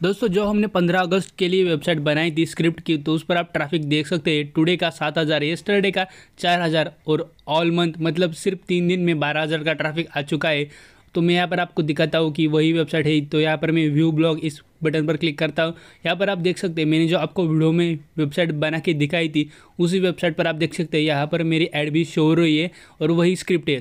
दोस्तों, जो हमने 15 अगस्त के लिए वेबसाइट बनाई थी स्क्रिप्ट की तो उस पर आप ट्रैफ़िक देख सकते हैं। टुडे का 7000 येस्टरडे का 4000 और ऑल मंथ मतलब सिर्फ़ तीन दिन में 12000 का ट्रैफ़िक आ चुका है। तो मैं यहाँ पर आपको दिखाता हूँ कि वही वेबसाइट है। तो यहाँ पर मैं व्यू ब्लॉग इस बटन पर क्लिक करता हूँ। यहाँ पर आप देख सकते हैं, मैंने जो आपको वीडियो में वेबसाइट बना के दिखाई थी, उसी वेबसाइट पर आप देख सकते हैं, यहाँ पर मेरी एड भी शो हो रही है और वही स्क्रिप्ट है।